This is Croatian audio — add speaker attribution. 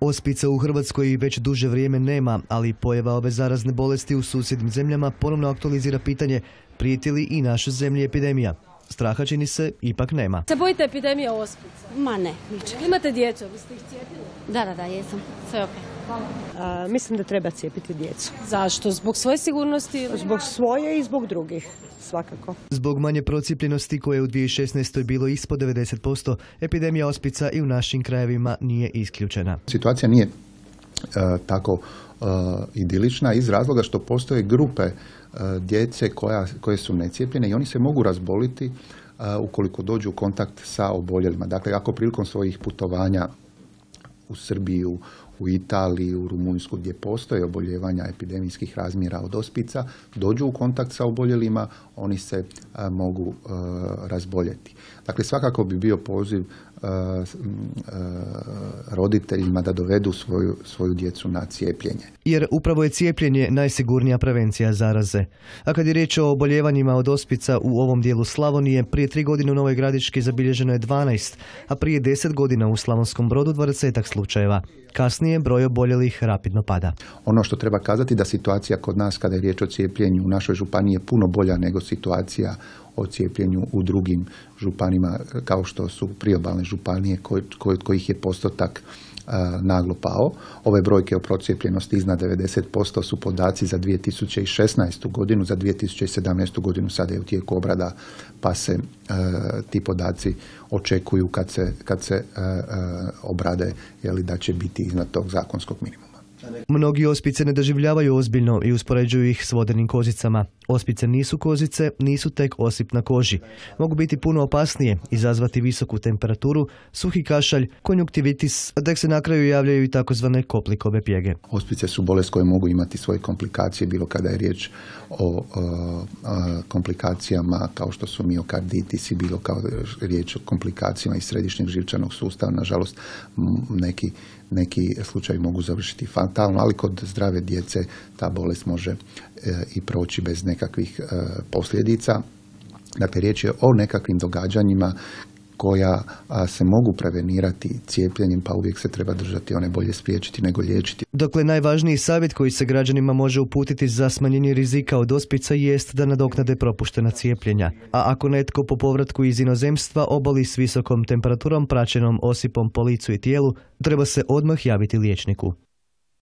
Speaker 1: Ospica u Hrvatskoj već duže vrijeme nema, ali pojava ove zarazne bolesti u susjednim zemljama ponovno aktualizira pitanje prijeti li i našoj zemlji epidemija. Straha čini se ipak nema.
Speaker 2: Se bojite epidemije ospice?
Speaker 3: Ma ne, ničeg.
Speaker 2: Imate djecu, biste ih cijepili?
Speaker 3: Da, da, da, jesam. Sve ok.
Speaker 4: A, mislim da treba cijepiti djecu.
Speaker 2: Zašto? Zbog svoje sigurnosti?
Speaker 4: Zbog svoje i zbog drugih, svakako.
Speaker 1: Zbog manje procijepljenosti koje je u 2016. bilo ispod 90%, epidemija ospica i u našim krajevima nije isključena.
Speaker 5: Situacija nije e, tako e, idilična iz razloga što postoje grupe e, djece koja, koje su necijepljene i oni se mogu razboliti e, ukoliko dođu u kontakt sa oboljelima. Dakle, ako prilikom svojih putovanja u Srbiju, u Italiji, u Rumunjsku gdje postoje oboljevanja epidemijskih razmjera od ospica, dođu u kontakt sa oboljelima, oni se a, mogu a, razboljeti. Dakle, svakako bi bio poziv roditeljima da dovedu svoju, svoju djecu na cijepljenje.
Speaker 1: Jer upravo je cijepljenje najsigurnija prevencija zaraze. A kad je riječ o oboljevanjima od ospica u ovom dijelu Slavonije, prije tri godine u Novoj Gradiški zabilježeno je 12, a prije 10 godina u Slavonskom brodu 20 slučajeva. Kasnije broj oboljelih rapidno pada.
Speaker 5: Ono što treba kazati da situacija kod nas kada je riječ o cijepljenju u našoj županiji je puno bolja nego situacija o cijepljenju u drugim županima kao što su priobalne županije koj, koj- kojih je postotak a, naglo pao. Ove brojke o procijepljenosti iznad 90% su podaci za 2016. godinu, za 2017. godinu sada je u tijeku obrada pa se e, ti podaci očekuju kad se, kad se e, e, obrade jeli, da će biti iznad tog zakonskog minimuma.
Speaker 1: Mnogi ospice ne doživljavaju ozbiljno i uspoređuju ih s vodenim kozicama. Ospice nisu kozice, nisu tek osip na koži. Mogu biti puno opasnije, izazvati visoku temperaturu, suhi kašalj, konjuktivitis, a tek se na kraju javljaju i takozvane koplikove pjege.
Speaker 5: Ospice su bolest koje mogu imati svoje komplikacije, bilo kada je riječ o, o, a, komplikacijama kao što su miokarditisi, bilo kao riječ o komplikacijama iz središnjeg živčanog sustava. Nažalost, neki, neki slučajevi mogu završiti fatalno, ali kod zdrave djece ta bolest može e, i proći bez nekakvih e, posljedica. Dakle, riječ je o nekakvim događanjima koja se mogu prevenirati cijepljenjem, pa uvijek se treba držati one bolje spriječiti nego liječiti.
Speaker 1: Dokle najvažniji savjet koji se građanima može uputiti za smanjenje rizika od ospica jest da nadoknade propuštena cijepljenja. A ako netko po povratku iz inozemstva oboli s visokom temperaturom praćenom osipom po licu i tijelu, treba se odmah javiti liječniku.